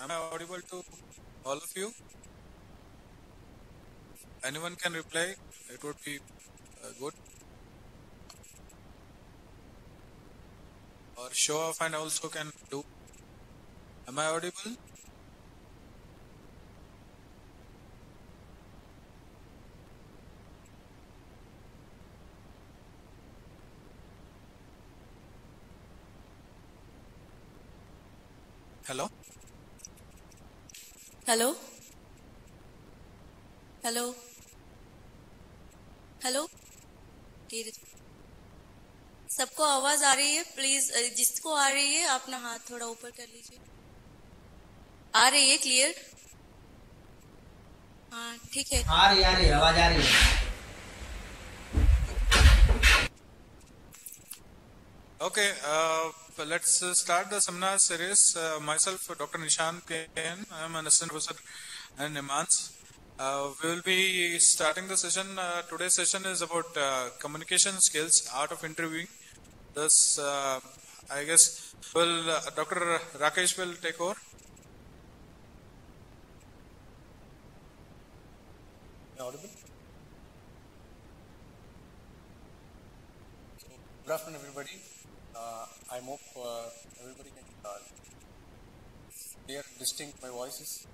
Am I audible to all of you? Anyone can reply? It would be uh, good. Or show off and also can do. Am I audible? Hello hello hello सबको आवाज़ आ रही है? Please जिसको आ रही है अपना हाथ थोड़ा ऊपर कर लीजिए। आ रही है क्लियर हाँ ठीक है। आ रही आ रही आवाज़ आ रही है। Okay Okay, uh, let's uh, start the seminar series. Uh, myself, Dr. Nishan KN, I am an assistant professor in NIMHANS. Uh, we will be starting the session. Uh, today's session is about uh, communication skills, art of interviewing. Thus, uh, I guess, will Dr. Rakesh will take over. audible? Good afternoon, everybody. Uh, I hope uh, everybody can uh, hear distinct my voices.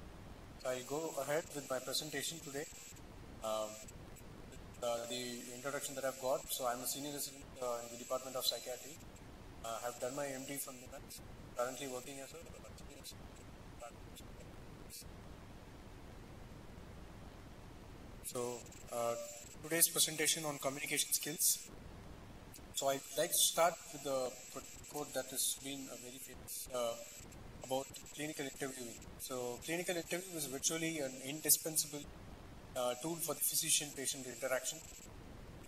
So I'll go ahead with my presentation today. Um, uh, the introduction that I've got. So I'm a senior resident uh, in the Department of Psychiatry. Uh, I've done my MD from the currently working as a So today's presentation on communication skills. So I'd like to start with the quote that has been a very famous uh, about clinical interviewing. So clinical interview is virtually an indispensable uh, tool for the physician-patient interaction.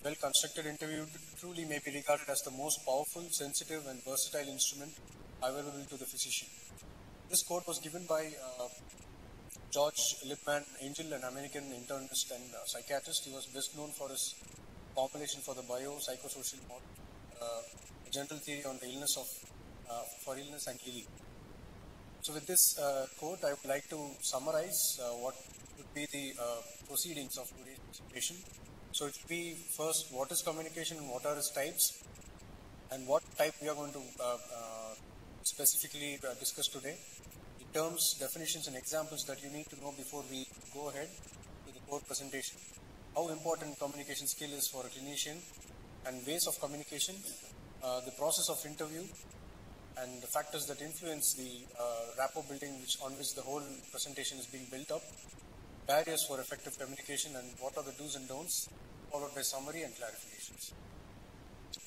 Well-constructed interview truly may be regarded as the most powerful, sensitive, and versatile instrument available to the physician. This quote was given by uh, George Libman Engel, an American internist and uh, psychiatrist. He was best known for his formulation for the biopsychosocial model, uh, a general theory on the illness of uh, for illness and healing. So, with this uh, quote, I would like to summarize uh, what would be the uh, proceedings of today's presentation. So, it will be first, what is communication and what are its types, and what type we are going to specifically discuss today The terms, definitions, and examples that you need to know before we go ahead with the core presentation. How important communication skill is for a clinician and ways of communication, uh, the process of interview, and the factors that influence the uh, rapport building which, on which the whole presentation is being built up, barriers for effective communication, and what are the do's and don'ts, followed by summary and clarifications.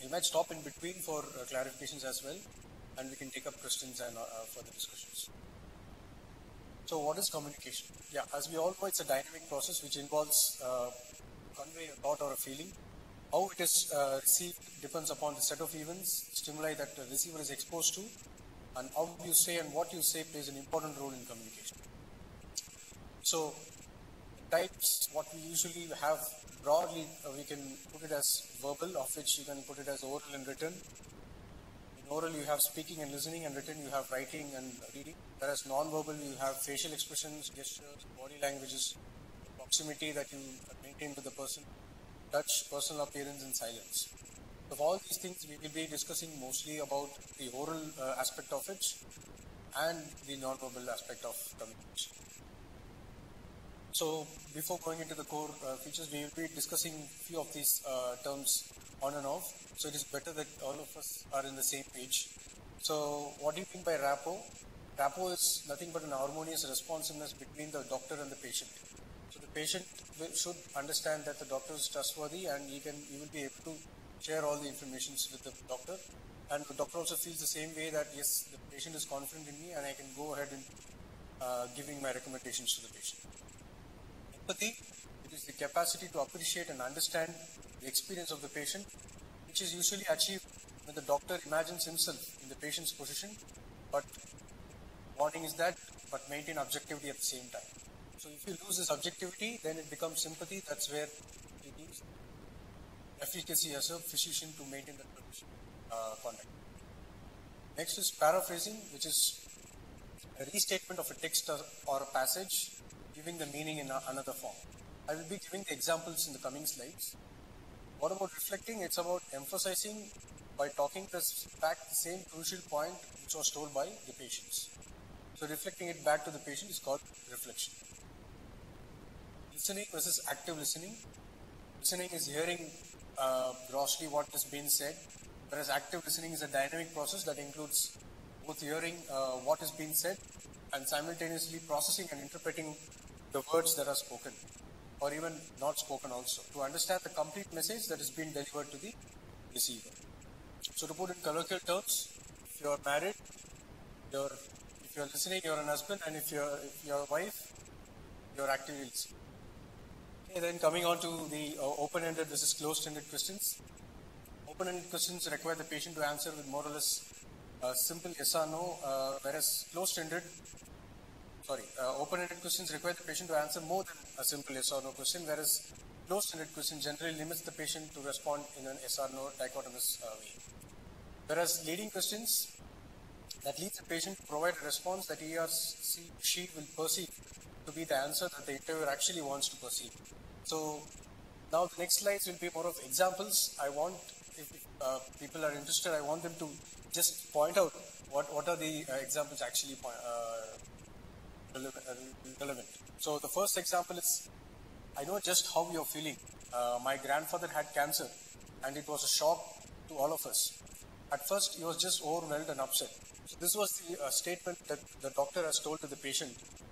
We might stop in between for uh, clarifications as well, and we can take up questions and uh, further discussions. So what is communication? Yeah, as we all know, it's a dynamic process which involves uh, convey a thought or a feeling. How it is uh, received depends upon the set of events, stimuli that the receiver is exposed to, and how you say and what you say plays an important role in communication. So types, what we usually have broadly, uh, we can put it as verbal, of which you can put it as oral and written, oral you have speaking and listening and written you have writing and reading. Whereas non-verbal you have facial expressions gestures body languages proximity that you maintain with the person touch personal appearance and silence. Of all these things we will be discussing mostly about the oral uh, aspect of it and the non-verbal aspect of communication so before going into the core uh, features we will be discussing few of these uh, terms on and off. So it is better that all of us are in the same page. So what do you mean by rapport? Rapport is nothing but an harmonious responsiveness between the doctor and the patient. So the patient should understand that the doctor is trustworthy and he can he will be able to share all the information with the doctor. And the doctor also feels the same way that yes, the patient is confident in me and I can go ahead and uh, giving my recommendations to the patient. Empathy, it is the capacity to appreciate and understand the experience of the patient, which is usually achieved when the doctor imagines himself in the patient's position, but warning is that, but maintain objectivity at the same time. So if you lose this objectivity, then it becomes sympathy. That's where you lose efficacy as a physician to maintain that uh, contact. Next is paraphrasing, which is a restatement of a text or a passage, giving the meaning in another form. I will be giving the examples in the coming slides. What about reflecting? It's about emphasizing by talking back the same crucial point which was told by the patients. So reflecting it back to the patient is called reflection. Listening versus active listening. Listening is hearing uh, grossly what has been said, whereas active listening is a dynamic process that includes both hearing uh, what has been said and simultaneously processing and interpreting the words that are spoken or even not spoken also to understand the complete message that is being delivered to the receiver. So to put in colloquial terms, if you are married, you're, if you're listening, you're an husband, and if you're, if you're a wife, you're actively listening. Okay, then coming on to the uh, open-ended versus closed-ended questions. Open-ended questions require the patient to answer with more or less uh, simple yes or no, uh, whereas closed-ended, sorry, uh, open-ended questions require the patient to answer more than a simple yes or no question, whereas closed-ended question generally limits the patient to respond in an yes or no dichotomous uh, way. Whereas leading questions that leads the patient to provide a response that he or she will perceive to be the answer that the interviewer actually wants to perceive. So now the next slides will be more of examples. I want, if uh, people are interested, I want them to just point out what, what are the uh, examples actually uh, relevant. So the first example is, I know just how you're feeling. Uh, my grandfather had cancer and it was a shock to all of us. At first, he was just overwhelmed and upset. So this was the uh, statement that the doctor has told to the patient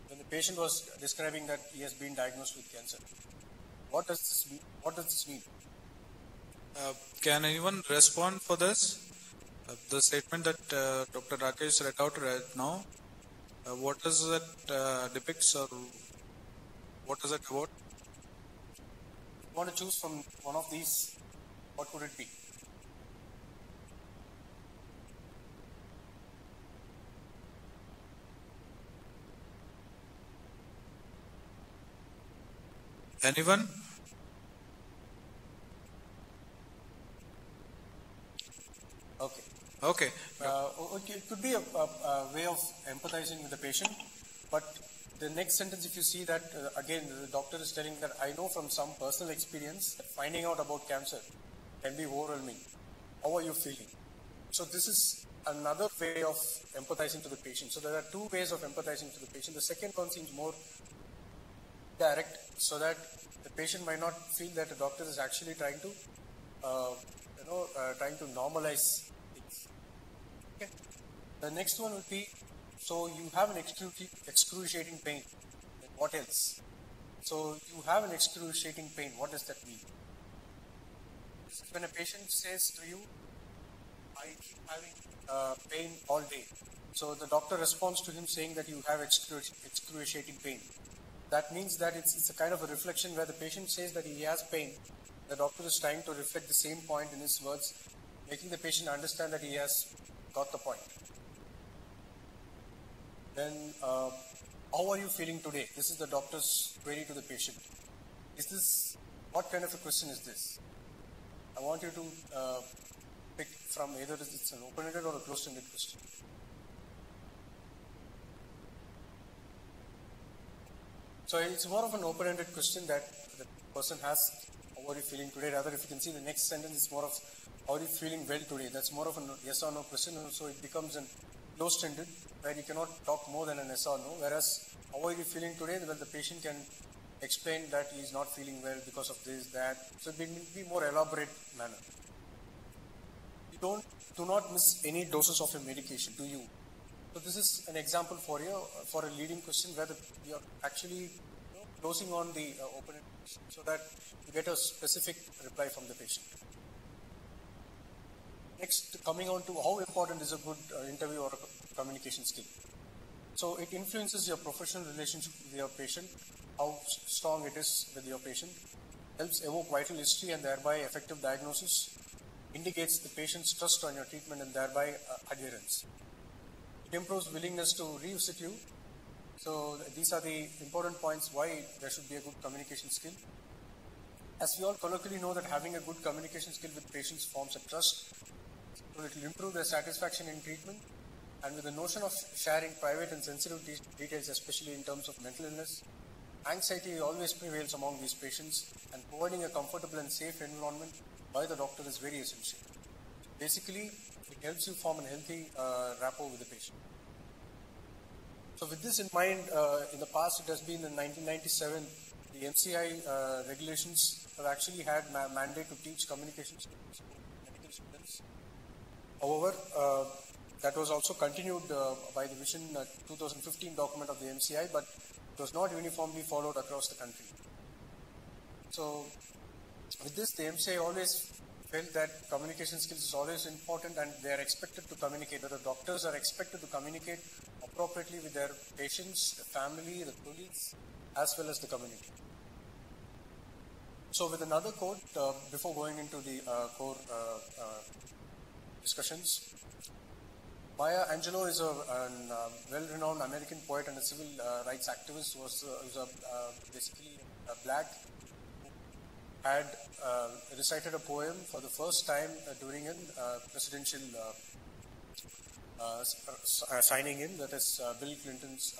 when the patient was describing that he has been diagnosed with cancer. What does this mean? What does this mean? Uh, can anyone respond for this? Uh, the statement that uh, Dr. Rakesh read out right now, uh, what does it uh, depicts or what is it about? You want to choose from one of these, what would it be? Anyone? Okay. Okay. Uh, it could be a, a, a, way of empathizing with the patient, but the next sentence, if you see that, uh, again, the doctor is telling that I know from some personal experience that finding out about cancer can be overwhelming. How are you feeling? So this is another way of empathizing to the patient. So there are two ways of empathizing to the patient. The second one seems more direct so that the patient might not feel that the doctor is actually trying to, uh, you know, uh, trying to normalize. Okay. The next one would be, so you have an excruciating pain. Then what else? So you have an excruciating pain. What does that mean? When a patient says to you, I keep having uh, pain all day. So the doctor responds to him saying that you have excruciating pain. That means that it's, it's a kind of a reflection where the patient says that he has pain. The doctor is trying to reflect the same point in his words, making the patient understand that he has got the point. Then, uh, how are you feeling today? This is the doctor's query to the patient. Is this, what kind of a question is this? I want you to uh, pick from either it's an open-ended or a closed-ended question. So it's more of an open-ended question that the person has, how are you feeling today? Rather, if you can see the next sentence is more of, how are you feeling well today? That's more of a yes or no question. So it becomes a closed-ended where you cannot talk more than an yes or no. Whereas, how are you feeling today? Well, the patient can explain that he is not feeling well because of this, that. So it will be more elaborate manner. You don't, do not miss any doses of a medication, do you? So this is an example for you for a leading question where the, you're actually closing on the uh, open so that you get a specific reply from the patient. Next, coming on to how important is a good uh, interview or communication skill. So it influences your professional relationship with your patient, how strong it is with your patient, helps evoke vital history and thereby effective diagnosis, indicates the patient's trust on your treatment and thereby uh, adherence. It improves willingness to revisit you. So these are the important points why there should be a good communication skill. As we all colloquially know that having a good communication skill with patients forms a trust. So it will improve their satisfaction in treatment, And with the notion of sharing private and sensitive de- details, especially in terms of mental illness, anxiety always prevails among these patients, and providing a comfortable and safe environment by the doctor is very essential. Basically, it helps you form a healthy uh, rapport with the patient. So, with this in mind, uh, in the past, it has been in 1997, the MCI uh, regulations have actually had ma- mandate to teach communication skills to medical students. However, uh, that was also continued uh, by the Vision uh, 2015 document of the MCI, but it was not uniformly followed across the country. So, with this, the MCI always felt that communication skills is always important and they are expected to communicate, or the doctors are expected to communicate appropriately with their patients, the family, the colleagues, as well as the community. So, with another quote, uh, before going into the uh, core uh, uh, discussions, Maya Angelou is a uh, well-renowned American poet and a civil uh, rights activist. who Was, uh, was a, basically a black had recited a poem for the first time during a presidential uh, uh, uh, signing in, that is uh, Bill Clinton's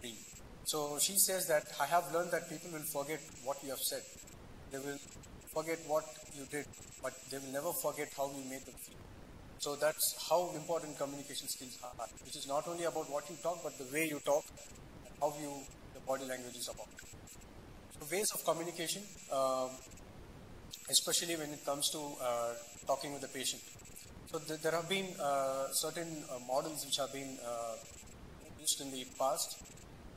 dream. So she says that I have learned that people will forget what you have said. They will forget what you did, but they will never forget how you made them feel. So that's how important communication skills are, which is not only about what you talk, but the way you talk, how you the body language is about. So ways of communication, um, especially when it comes to uh, talking with the patient. So th- there have been uh, certain uh, models which have been uh, used in the past.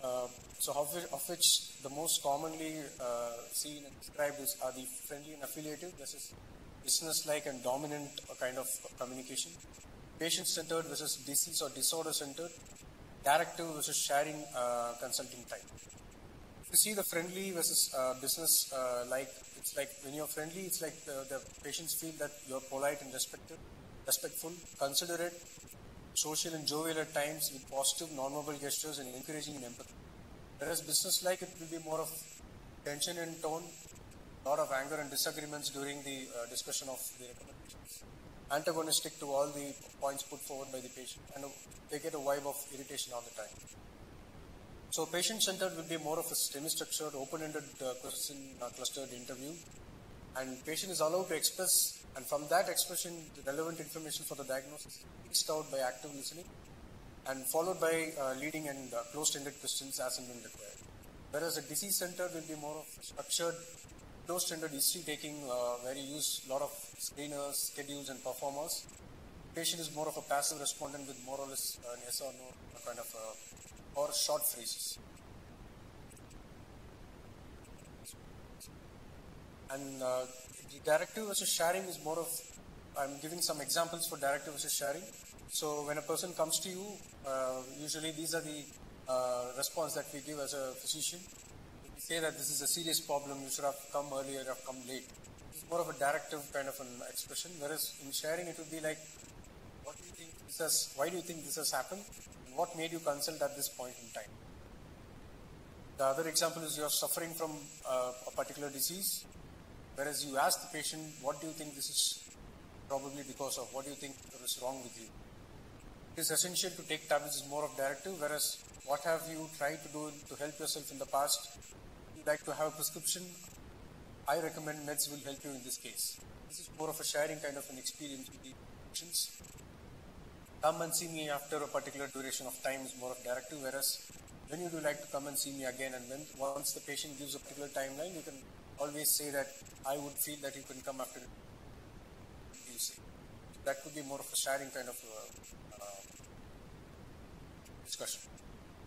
Uh, so of which, of which the most commonly uh, seen and described is are the friendly and affiliative. This is business-like and dominant uh, kind of communication. Patient-centered versus disease or disorder-centered. Directive versus sharing uh, consulting type. You see the friendly versus uh, business uh, like, it's like when you're friendly, it's like the, the patients feel that you're polite and respectful, respectful, considerate, social and jovial at times with positive non-verbal gestures and encouraging in empathy. Whereas business like it will be more of tension in tone, a lot of anger and disagreements during the uh, discussion of the recommendations. Antagonistic to all the points put forward by the patient and they get a vibe of irritation all the time. So patient-centered will be more of a semi-structured, open-ended uh, question uh, clustered interview. And patient is allowed to express, and from that expression, the relevant information for the diagnosis is out by active listening, and followed by uh, leading and uh, closed-ended questions as and when required. Whereas a disease center will be more of structured, closed-ended history-taking, uh, where you use a lot of screeners, schedules, and proformas. Patient is more of a passive respondent with more or less an yes or no kind of uh, or short phrases. And uh, the directive versus sharing is more of, I'm giving some examples for directive versus sharing. So when a person comes to you, uh, usually these are the uh, response that we give as a physician. We say that this is a serious problem, you should have come earlier, have come late. It's more of a directive kind of an expression, whereas in sharing it would be like, what do you think this has, why do you think this has happened? And what made you consult at this point in time? The other example is you're suffering from uh, a particular disease, whereas you ask the patient, what do you think this is probably because of, what do you think is wrong with you? It is essential to take tablets is more of directive, whereas what have you tried to do to help yourself in the past? You like to have a prescription, I recommend meds will help you in this case. This is more of a sharing kind of an experience with the patients. Come and see me after a particular duration of time is more of directive, whereas when you do like to come and see me again and when once the patient gives a particular timeline, you can always say that I would feel that you can come after you say. That could be more of a sharing kind of uh, uh, discussion.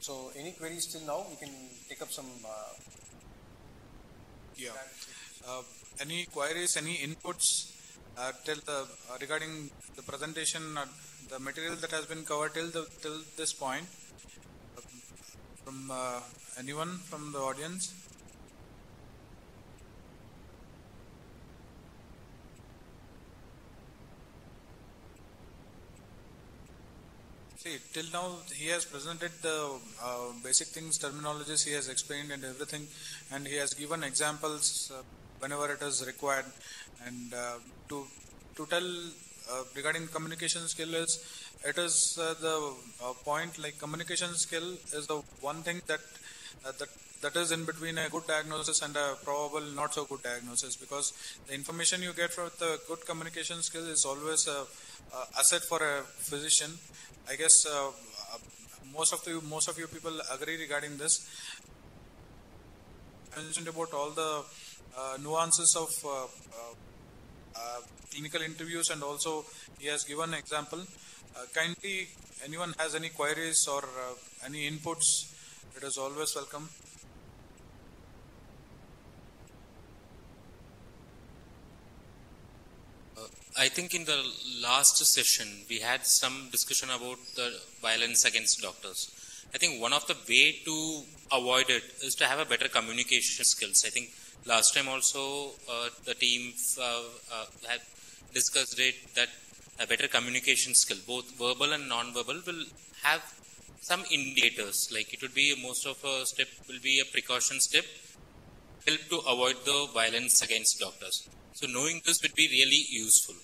So any queries till now, we can take up some uh, Yeah. Uh, any queries, any inputs uh, till the uh, regarding the presentation, uh, the material that has been covered till the till this point? From uh, anyone from the audience? See, till now he has presented the uh, basic things, terminologies he has explained and everything, and he has given examples uh, whenever it is required. And uh, to to tell uh, regarding communication skill is it is uh, the uh, point like communication skill is the one thing that that that is in between a good diagnosis and a probable not so good diagnosis because the information you get from the good communication skill is always a, a asset for a physician i guess uh, uh, most of you most of you people agree regarding this I mentioned about all the uh, nuances of clinical interviews and also he has given example. Kindly, anyone has any queries or any inputs, it is always welcome. I think in the last session we had some discussion about the violence against doctors. I think one of the way to avoid it is to have a better communication skills. I think last time also uh, the team uh, uh, had discussed it that a better communication skill, both verbal and non-verbal, will have some indicators. Like it would be most of a step will be a precaution step, help to avoid the violence against doctors. So knowing this would be really useful.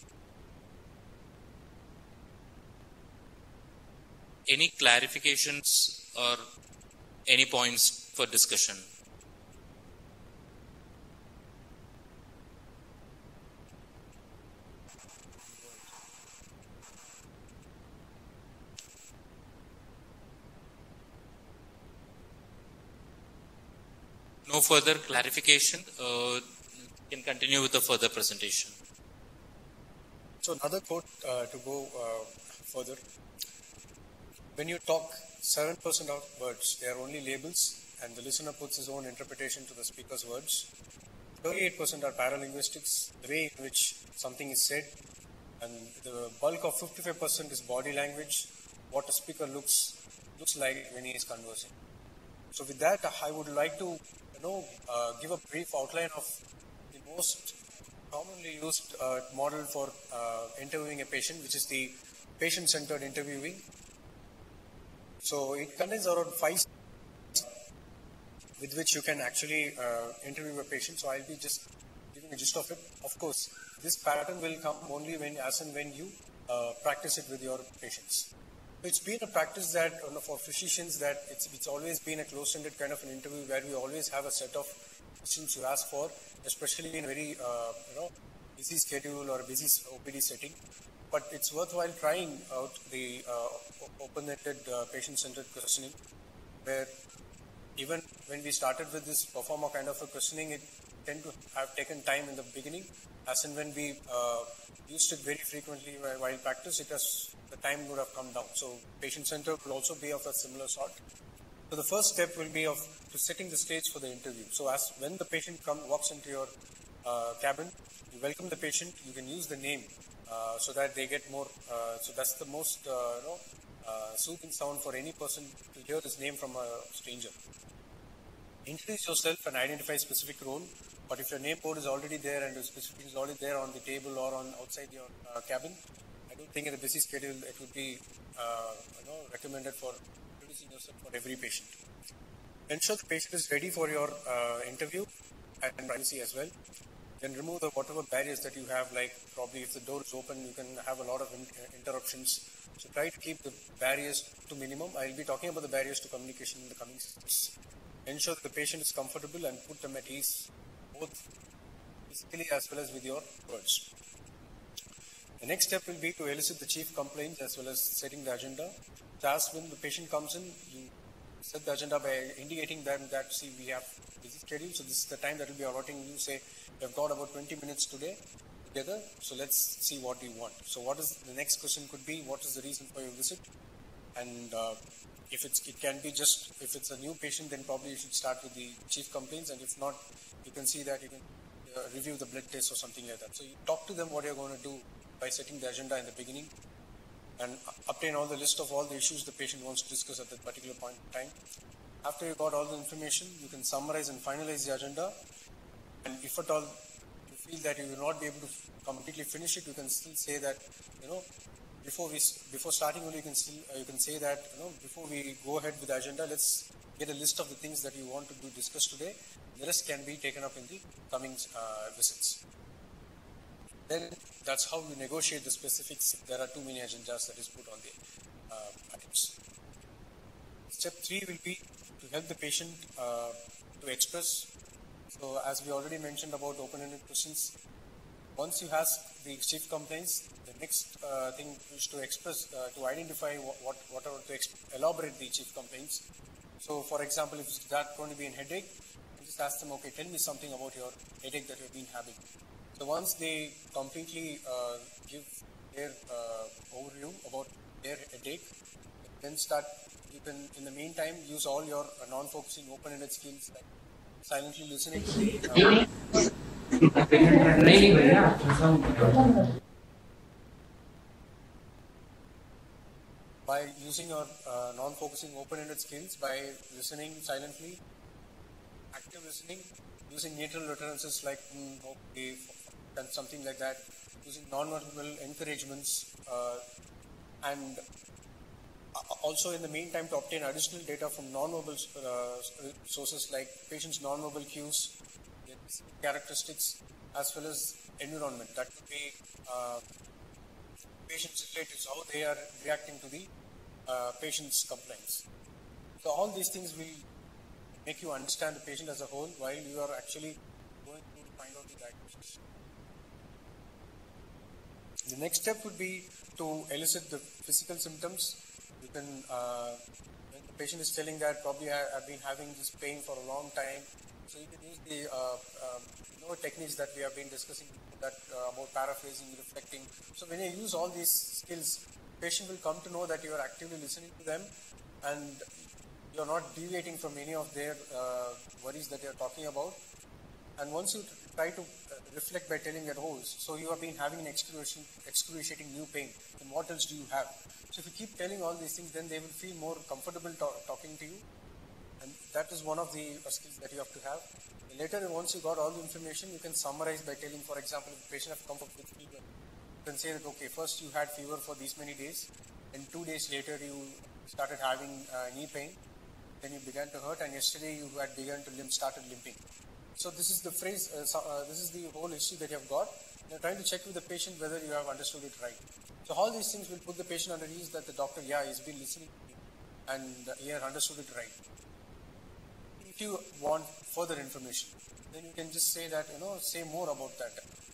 Any clarifications or any points for discussion? No further clarification. Uh, can continue with the further presentation. So another quote uh, to go uh, further. When you talk, 7% of words, they are only labels and the listener puts his own interpretation to the speaker's words. 38% are paralinguistics, the way in which something is said, and the bulk of 55% is body language, what a speaker looks looks like when he is conversing. So with that, I would like to you know uh, give a brief outline of most commonly used uh, model for uh, interviewing a patient, which is the patient-centered interviewing. So it contains around five with which you can actually uh, interview a patient. So I'll be just giving a gist of it. Of course, this pattern will come only when, as and when you uh, practice it with your patients. It's been a practice that you know, for physicians that it's, it's always been a close-ended kind of an interview where we always have a set of questions you ask for, especially in a very uh, you know busy schedule or busy OPD setting. But it's worthwhile trying out the uh, open-ended uh, patient-centered questioning, where even when we started with this proforma kind of a questioning, it tend to have taken time in the beginning. As and when we uh, used it very frequently while, practice, it has the time would have come down. So patient-centered will also be of a similar sort. So the first step will be of to setting the stage for the interview. So as when the patient come walks into your uh, cabin, you welcome the patient. You can use the name uh, so that they get more. Uh, so that's the most uh, you know uh, soothing sound for any person to hear this name from a stranger. Introduce yourself and identify specific role. But if your name code is already there and your specific is already there on the table or on outside your uh, cabin, I don't think in a busy schedule it would be you know recommended for introducing yourself for every patient. Ensure the patient is ready for your uh, interview and privacy as well. Then remove the whatever barriers that you have, like probably if the door is open, you can have a lot of in interruptions. So try to keep the barriers to minimum. I'll be talking about the barriers to communication in the coming sessions. Ensure that the patient is comfortable and put them at ease, both physically as well as with your words. The next step will be to elicit the chief complaints as well as setting the agenda. Just when the patient comes in, you set the agenda by indicating them that, see, we have busy schedule, so this is the time that will be allotting you, say, we have got about 20 minutes today together, so let's see what you want. So what is, the next question could be, what is the reason for your visit? And uh, if it's, it can be just, if it's a new patient, then probably you should start with the chief complaints, and if not, you can see that you can uh, review the blood test or something like that. So you talk to them what you're going to do by setting the agenda in the beginning and obtain all the list of all the issues the patient wants to discuss at that particular point in time. After you got all the information, you can summarize and finalize the agenda. And if at all you feel that you will not be able to completely finish it, you can still say that, you know, before we before starting only you can still uh, you can say that you know before we go ahead with the agenda, let's get a list of the things that you want to do discuss today. The rest can be taken up in the coming uh, visits. Then that's how you negotiate the specifics. There are too many agendas that is put on the uh, items. Step three will be to help the patient uh, to express. So as we already mentioned about open-ended questions, once you ask the chief complaints, the next uh, thing is to express, uh, to identify what, what, whatever to elaborate the chief complaints. So for example, if that going to be a headache, just ask them, okay, tell me something about your headache that you've been having. So once they completely uh, give their uh, overview about their headache, then start, you can, in the meantime, use all your non-focusing open-ended skills like silently listening. To the, by using your uh, non-focusing open-ended skills by listening silently, active listening, using neutral utterances like mm, okay, and something like that, using non-verbal encouragements, uh, and also in the meantime to obtain additional data from non-verbal uh, sources like patient's non-verbal cues, characteristics, as well as environment. That could be uh, patient's relatives, how they are reacting to the uh, patient's complaints. So all these things will make you understand the patient as a whole while you are actually going to find out the diagnosis. The next step would be to elicit the physical symptoms. You can, uh, the patient is telling that probably I, have been having this pain for a long time, so you can use the uh, um, you know, techniques that we have been discussing that uh, about paraphrasing, reflecting. So when you use all these skills, patient will come to know that you are actively listening to them and you're not deviating from any of their uh, worries that they're talking about. And once you try to uh, reflect by telling that, oh, so you have been having an excruciating, excruciating new pain, then what else do you have? So if you keep telling all these things, then they will feel more comfortable talking to you and that is one of the skills that you have to have. Later, once you got all the information, you can summarize by telling, for example, if the patient has come up with fever, you can say that, okay, first you had fever for these many days, and two days later you started having uh, knee pain, then you began to hurt, and yesterday you had begun to limp, started limping. So this is the phrase, uh, so, uh, this is the whole issue that you have got. You're trying to check with the patient whether you have understood it right. So all these things will put the patient under ease that the doctor, yeah, he's been listening and he has understood it right if you want further information, then you can just say that, you know, say more about that,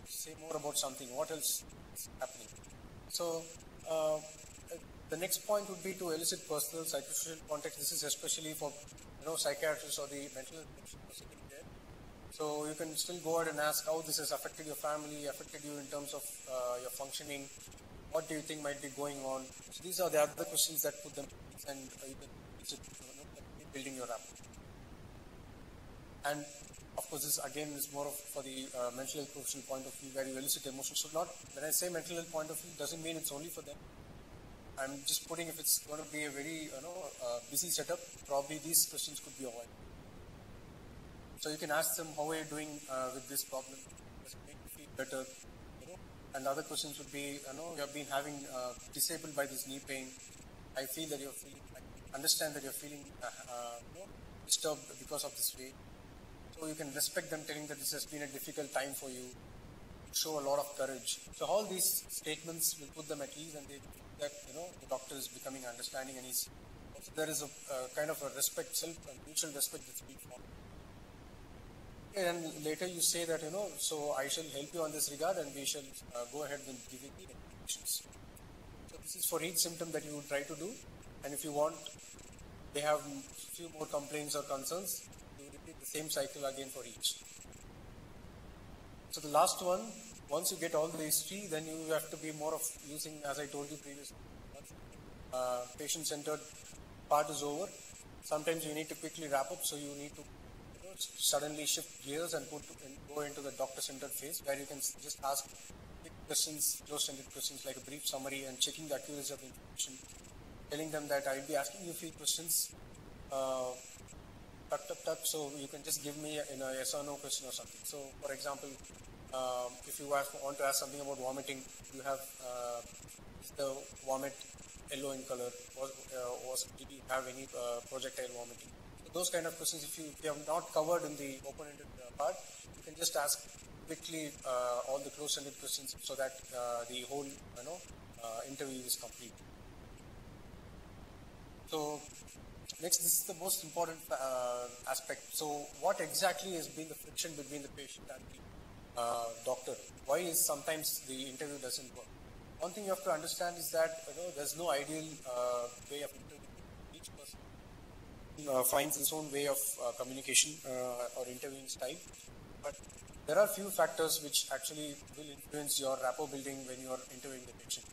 say more about something, what else is happening. So, uh, the next point would be to elicit personal psychosocial context. This is especially for, you know, psychiatrists or the mental health. So you can still go ahead and ask how this has affected your family, affected you in terms of uh, your functioning. What do you think might be going on? So these are the other questions that put them and uh, you can building your rapport. And of course, this again is more of for the uh, mental health professional point of view, where you elicit emotions. So not when I say mental health point of view, doesn't mean it's only for them. I'm just putting if it's going to be a very you know uh, busy setup, probably these questions could be avoided. So you can ask them how are you doing uh, with this problem? Does it make you feel better? You know? And other questions would be, you know, you have been having uh, disabled by this knee pain. I feel that you're feeling, I understand that you're feeling uh, uh, you disturbed because of this way. So you can respect them telling that this has been a difficult time for you. Show a lot of courage. So all these statements will put them at ease and they that you know the doctor is becoming understanding and he's there is a uh, kind of a respect, self mutual respect that's being formed. And later you say that you know, so I shall help you on this regard, and we shall uh, go ahead and give you the recommendations. So this is for each symptom that you try to do, and if you want, they have few more complaints or concerns you repeat the same cycle again for each. So the last one, once you get all the history, then you have to be more of using, as I told you previously, uh, patient-centered part is over. Sometimes you need to quickly wrap up, so you need to suddenly shift gears and put and go into the doctor-centered phase, where you can just ask questions, close-ended questions like a brief summary and checking the accuracy of information, telling them that I'll be asking you a few questions. Uh, tuck, tuck, tuck. So you can just give me a, you know, yes or no question or something. So for example, um, if you have, want to ask something about vomiting, you have uh, the vomit yellow in color, was, uh, was did you have any uh, projectile vomiting? Those kind of questions, if you, if you have not covered in the open-ended uh, part, you can just ask quickly uh, all the close-ended questions so that uh, the whole, you know, interview is complete. So next, this is the most important uh, aspect. So what exactly has been the friction between the patient and the uh, doctor? Why is sometimes the interview doesn't work? One thing you have to understand is that you know, there's no ideal uh, way of uh, finds his own way of uh, communication uh, or interviewing style. But there are few factors which actually will influence your rapport building when you are interviewing the patient.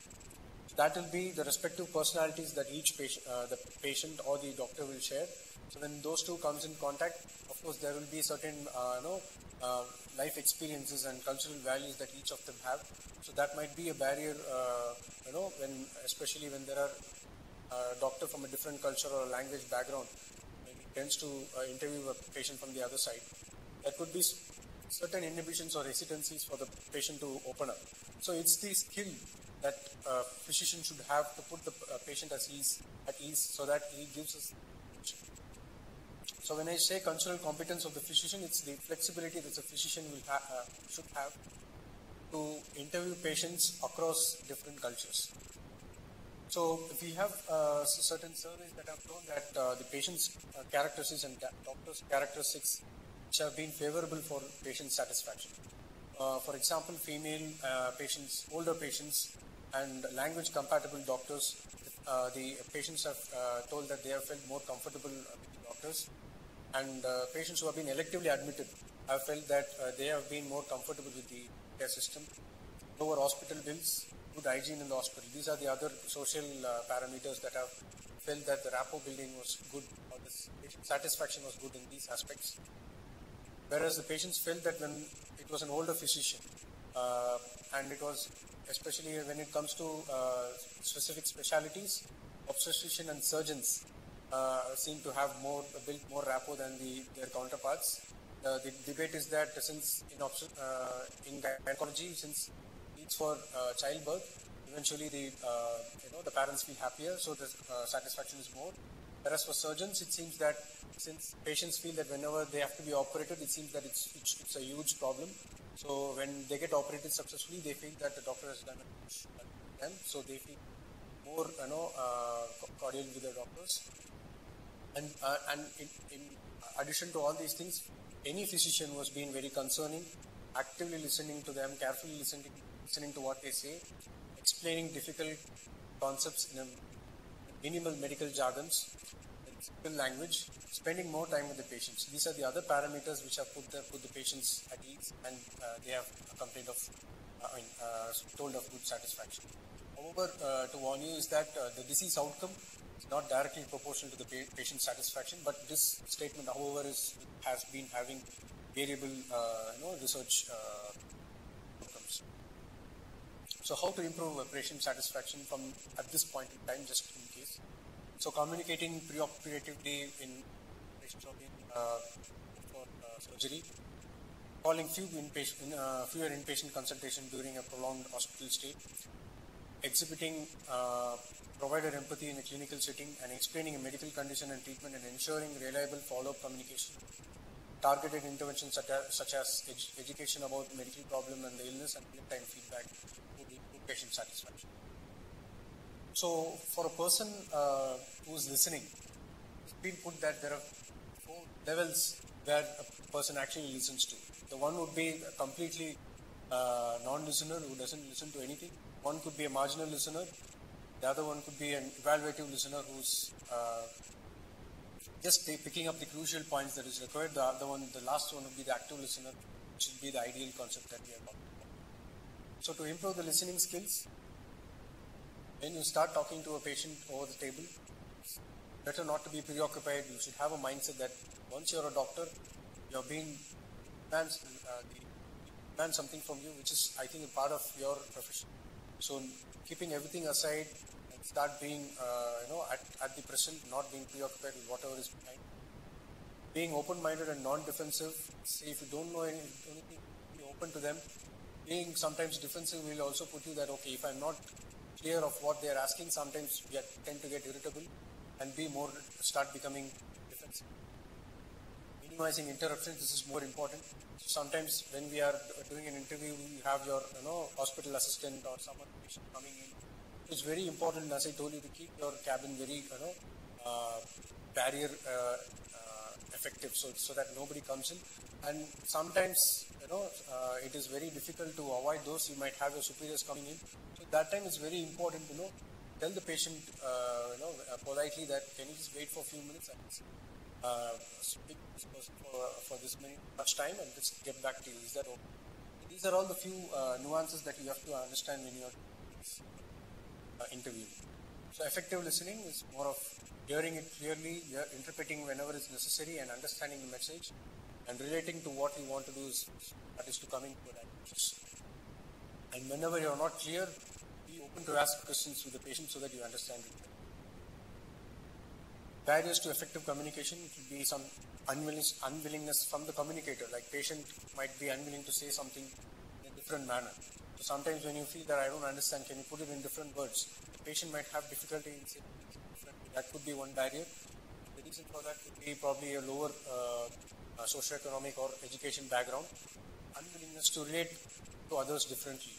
That will be the respective personalities that each patient, uh, the patient or the doctor will share. So when those two comes in contact, of course there will be certain, uh, you know, uh, life experiences and cultural values that each of them have. So that might be a barrier, you know, when especially when there are uh, doctor from a different culture or language background, tends to uh, interview a patient from the other side. There could be certain inhibitions or hesitancies for the patient to open up. So it's the skill that uh, physician should have to put the uh, patient at ease, at ease so that he gives us. So when I say cultural competence of the physician, it's the flexibility that the physician will ha- uh, should have to interview patients across different cultures. So we have uh, certain surveys that have shown that uh, the patient's uh, characteristics and doctor's characteristics which have been favorable for patient satisfaction. Uh, for example, female uh, patients, older patients, and language compatible doctors, uh, the patients have told that they have felt more comfortable with doctors, and patients who have been electively admitted have felt that they have been more comfortable with the care system, lower hospital bills, good hygiene in the hospital. These are the other social uh, parameters that have felt that the rapport building was good or the satisfaction was good in these aspects. Whereas the patients felt that when it was an older physician, uh, and it was especially when it comes to uh, specific specialities, obstetrician and surgeons uh, seem to have more built more rapport than the, their counterparts. Uh, the debate is that since in, uh, in gynecology, since for uh, childbirth, eventually the uh, you know the parents feel happier, so the uh, satisfaction is more. Whereas for surgeons, it seems that since patients feel that whenever they have to be operated, it seems that it's, it's, it's a huge problem. So when they get operated successfully, they feel that the doctor has done a them. So they feel more, you know, uh, cordial with the doctors. And uh, and in, in addition to all these things, any physician was being very concerning, actively listening to them, carefully listening listening to what they say, explaining difficult concepts in a minimal medical jargons, in simple language, spending more time with the patients. These are the other parameters which have put the, put the patients at ease and uh, they have complained of, uh, I mean, uh, told of good satisfaction. However, uh, to warn you is that uh, the disease outcome is not directly proportional to the pa- patient satisfaction, but this statement, however, is, has been having variable, uh, you know, research outcomes. So how to improve patient satisfaction from at this point in time, just in case. So communicating preoperatively in uh, for uh, surgery, calling few inpatient, uh, fewer inpatient consultation during a prolonged hospital stay, exhibiting uh, provider empathy in a clinical setting and explaining a medical condition and treatment and ensuring reliable follow-up communication, targeted interventions such as, such as edu- education about medical problem and the illness and real-time feedback would improve patient satisfaction. So for a person uh, who's listening, it's been put that there are four levels where a person actually listens to. The one would be a completely uh, non-listener who doesn't listen to anything. One could be a marginal listener. The other one could be an evaluative listener who's uh, just picking up the crucial points that is required. The other one, the last one would be the active listener, which would be the ideal concept that we are talking about. So to improve the listening skills, when you start talking to a patient over the table, better not to be preoccupied. You should have a mindset that once you're a doctor, you're being demands, uh, demand something from you, which is, I think, a part of your profession. So keeping everything aside start being, uh, you know, at, at the present, not being preoccupied with whatever is behind. Being open-minded and non-defensive. Say if you don't know any, anything, be open to them. Being sometimes defensive will also put you that okay, if I'm not clear of what they are asking, sometimes we tend to get irritable and be more start becoming defensive. minimizing interruptions. This is more important. Sometimes when we are doing an interview, you have your you know hospital assistant or someone coming in. It's very important, as I told you, to keep your cabin very you know uh, barrier uh, uh, effective, so so that nobody comes in. And sometimes you know uh, it is very difficult to avoid those. You might have your superiors coming in. So that time it's very important to know tell the patient, uh, you know, politely that can you just wait for a few minutes and speak this person for, for this much time and just get back to you. Is that okay? These are all the few nuances that you have to understand when you're uh, interviewing. So effective listening is more of hearing it clearly, interpreting whenever it's necessary and understanding the message and relating to what you want to do is that is to coming to an And whenever you're not clear, be open to ask questions to the patient so that you understand it. Barriers to effective communication could be some unwillingness, unwillingness from the communicator, like patient might be unwilling to say something different manner. So sometimes when you feel that I don't understand, can you put it in different words? The patient might have difficulty in saying That could be one barrier. The reason for that could be probably a lower uh, uh, socioeconomic or education background, unwillingness to relate to others differently.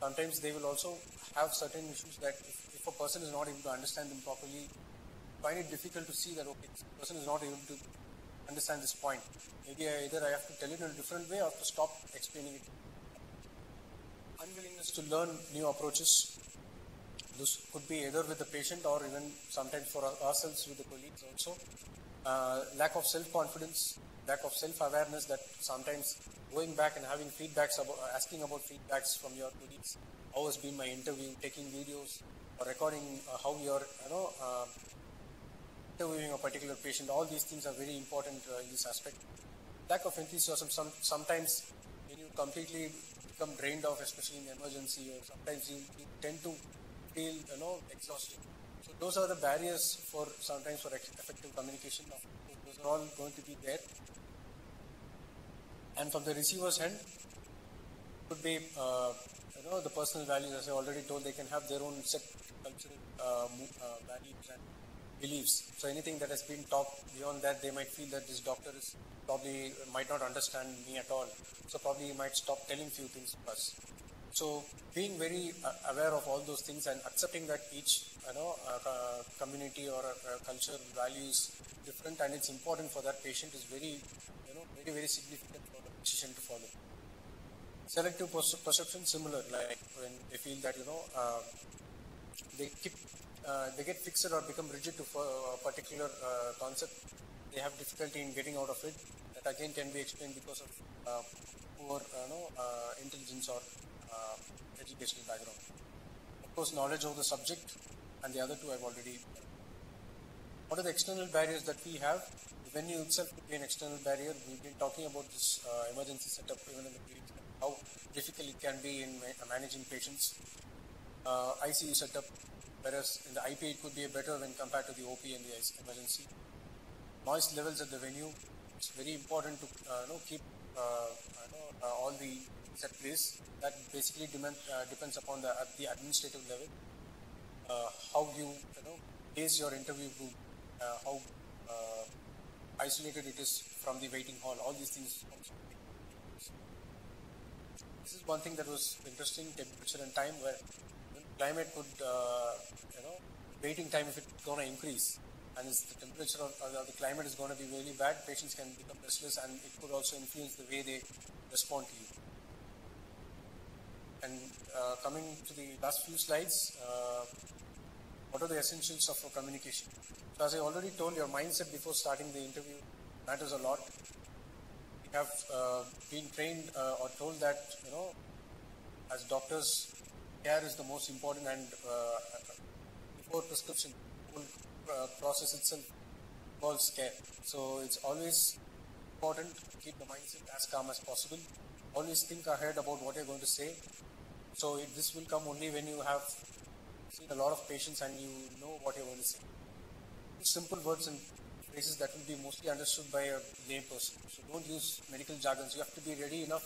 Sometimes they will also have certain issues that if, if, a person is not able to understand them properly, find it difficult to see that, okay, this person is not able to understand this point. Maybe I, either I have to tell it in a different way or to stop explaining it. Unwillingness to learn new approaches. This could be either with the patient or even sometimes for ourselves with the colleagues also. Uh, lack of self-confidence, lack of self-awareness that sometimes going back and having feedbacks about, asking about feedbacks from your colleagues how has been my interview, taking videos, or recording uh, how you're, you know, uh, interviewing a particular patient. All these things are very important uh, in this aspect. Lack of enthusiasm. Some, sometimes when you completely become drained off, especially in emergency, or sometimes you, tend to feel, you know, exhausted. So those are the barriers for sometimes for effective communication. Those are all going to be there. And from the receiver's end, could be uh, you know, the personal values, as I already told, they can have their own set cultural uh, uh, values and beliefs. So anything that has been taught beyond that, they might feel that this doctor is probably might not understand me at all. So probably he might stop telling few things to us. So being very uh, aware of all those things and accepting that each you know uh, community or uh, culture values different and it's important for that patient is very you know very very significant for the physician to follow. Selective perception similar, like when they feel that you know uh, they keep uh, they get fixed or become rigid to a particular uh, concept, they have difficulty in getting out of it. That again can be explained because of uh, poor uh, know, uh, intelligence or educational background. Of course, knowledge of the subject, and the other two I've already. What are the external barriers that we have? The venue itself could be an external barrier. We've been talking about this emergency setup even in the previous how difficult it can be in managing patients. Uh, ICU setup, whereas in the IP it could be better when compared to the OP and the emergency. Noise levels at the venue, it's very important to uh, know, keep uh, uh, all the set place. That basically demand, uh, depends upon the, at the administrative level. Uh, how you, you know, place your interview group, how isolated it is from the waiting hall, all these things this is one thing that was interesting, temperature and time, where climate could, uh, you know, waiting time if it's going to increase, and the temperature of uh, the climate is going to be really bad, patients can become restless, and it could also influence the way they respond to you. And uh, coming to the last few slides, uh, what are the essentials of communication? So as I already told, your mindset before starting the interview matters a lot We have uh, been trained uh, or told that, you know, as doctors, care is the most important and uh, before prescription, whole uh, process itself involves care. So it's always important to keep the mindset as calm as possible. Always think ahead about what you're going to say. So it, this will come only when you have seen a lot of patients and you know what you're going to say. Simple words and phrases that will be mostly understood by a lay person. So don't use medical jargons. You have to be ready enough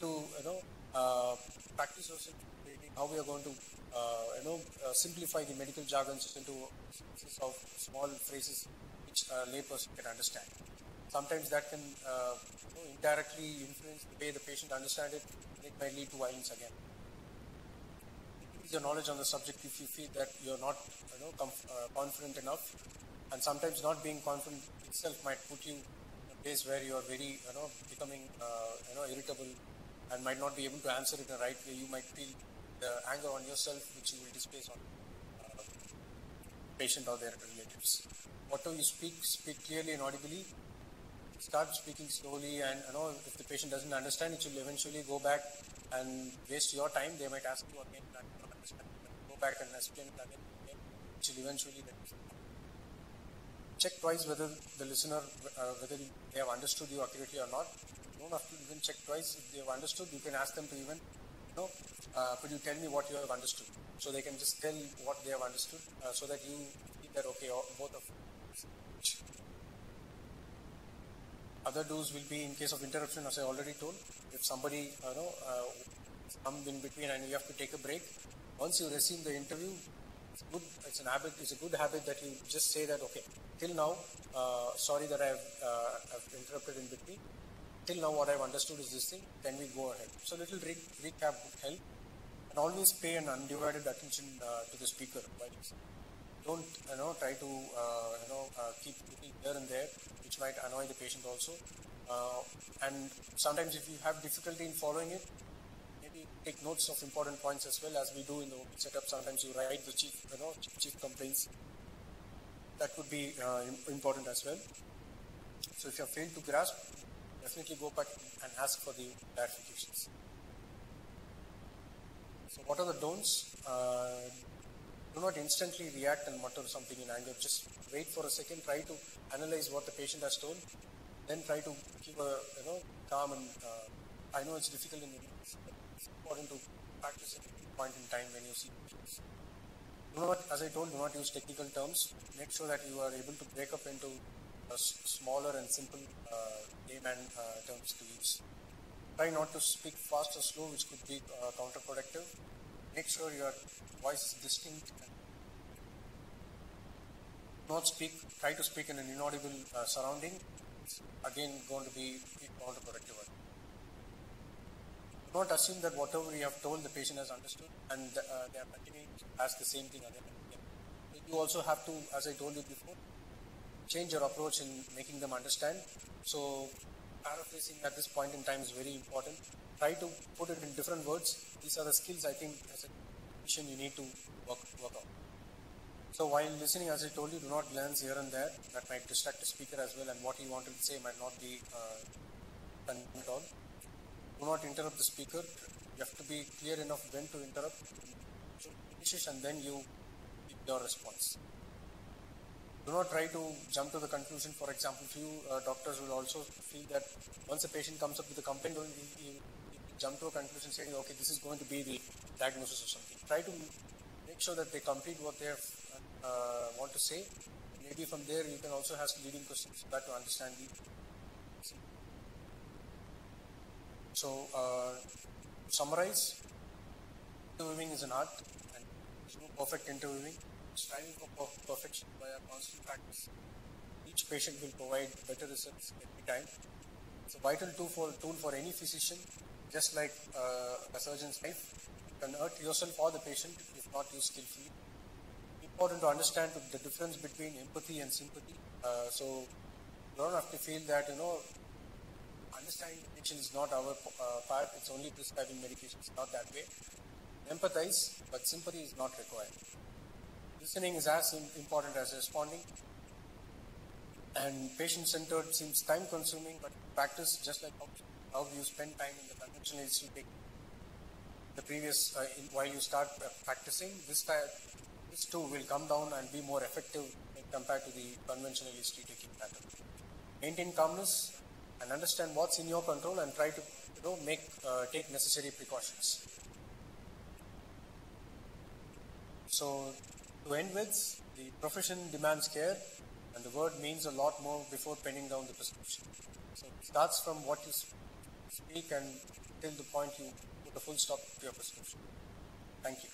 to you know uh, practice yourself how we are going to uh, you know uh, simplify the medical jargons into of small phrases which a layperson can understand. Sometimes that can uh, indirectly influence the way the patient understands it, and it might lead to violence again. Your knowledge on the subject if you feel that you're not you know, uh, confident enough, and sometimes not being confident itself might put you in a place where you are very, you know, becoming, uh, you know, irritable and might not be able to answer it in the right way. You might feel the anger on yourself, which you will display on uh, patient or their relatives. Whatever you speak, speak clearly and audibly. Start speaking slowly, and you know if the patient doesn't understand, it will eventually go back and waste your time. They might ask you again. Go back and explain it again, again which will eventually check twice whether the listener uh, whether they have understood you accurately or not. You don't have to even check twice if they have understood. You can ask them to even know uh, could you tell me what you have understood? So they can just tell what they have understood, uh, so that you feel that okay, all- both of other do's will be in case of interruption, as I already told. If somebody, you know, uh, comes in between and you have to take a break, once you resume the interview, it's good. It's an habit. It's a good habit that you just say that okay, till now, uh, sorry that I've, uh, I've interrupted in between. Till now, what I've understood is this thing. Then we go ahead. So little re- recap would help, and always pay an undivided attention uh, to the speaker. You don't you know try to uh, you know uh, keep looking here and there, which might annoy the patient also. Uh, and sometimes if you have difficulty in following it, maybe take notes of important points as well as we do in the setup. Sometimes you write the chief you know chief, chief complaints. That could be uh, important as well. So if you have failed to grasp, definitely go back and ask for the clarifications. So what are the don'ts? Uh, do not instantly react and mutter something in anger. Just wait for a second. Try to analyze what the patient has told. Then try to keep a you know calm and uh, I know it's difficult in it's important to practice at any point in time when you see patients. Do not, as I told, do not use technical terms. Make sure that you are able to break up into smaller and simple uh, layman uh, terms to use. Try not to speak fast or slow, which could be uh, counterproductive. Make sure your voice is distinct. Not speak. Try to speak in an inaudible uh, surrounding. It's again going to be counterproductive. Do not assume that whatever you have told the patient has understood, and uh, they are continuing to ask the same thing again. You also have to, as I told you before, change your approach in making them understand. So paraphrasing at this point in time is very important. Try to put it in different words. These are the skills I think as a clinician you need to work, work on. So while listening, as I told you, do not glance here and there. That might distract the speaker as well, and what he wanted to say might not be uh, at all. Do not interrupt the speaker. You have to be clear enough when to interrupt. So finish and then you give your response. Do not try to jump to the conclusion. For example, few uh, doctors will also feel that once a patient comes up with a complaint, you, you, you jump to a conclusion saying, okay, this is going to be the diagnosis or something. Try to make sure that they complete what they have, uh, want to say. Maybe from there you can also ask leading questions that to understand the. So, uh, to summarize, interviewing is an art and there's no perfect interviewing. Striving for perfection by a constant practice. Each patient will provide better results every time. It's a vital tool for, tool for any physician, just like uh, a surgeon's knife. You can hurt yourself or the patient if not used skillfully. Important to understand the difference between empathy and sympathy. Uh, so you don't have to feel that, you know, understanding addiction is not our uh, part, it's only prescribing medication. It's not that way. Empathize, but sympathy is not required. Listening is as important as responding. And patient centered seems time consuming, but practice, just like how, how you spend time in the conventional institute, the previous, uh, in, while you start uh, practicing, this, time, this too will come down and be more effective compared to the conventional history taking pattern. Maintain calmness and understand what's in your control and try to you know make uh, take necessary precautions. So to end with, the profession demands care and the word means a lot more before penning down the prescription. So it starts from what you speak and till the point you put a full stop to your prescription. Thank you.